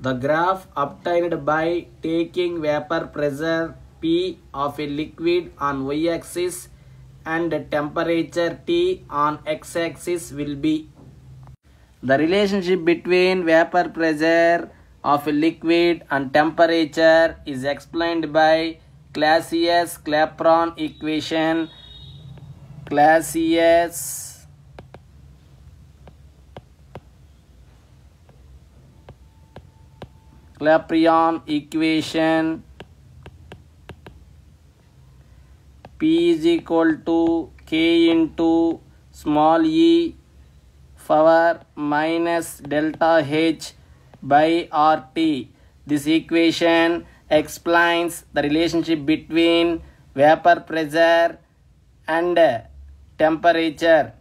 The graph obtained by taking vapor pressure P of a liquid on y-axis and temperature T on x-axis will be the relationship between vapor pressure of a liquid and temperature is explained by Clausius-Clapeyron equation. Clausius Clapeyron equation P is equal to K into small e power minus delta H by RT. This equation explains the relationship between vapor pressure and temperature.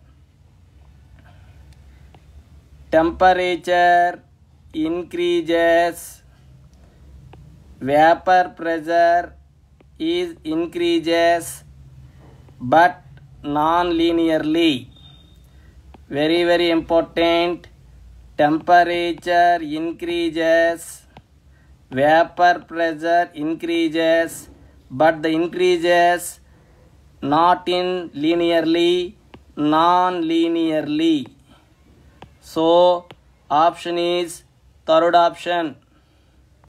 Temperature increases, vapor pressure is increases but non-linearly. Very very important. Temperature increases, vapor pressure increases, but the increases not in linearly, non-linearly. So option is third option.